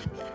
Yeah.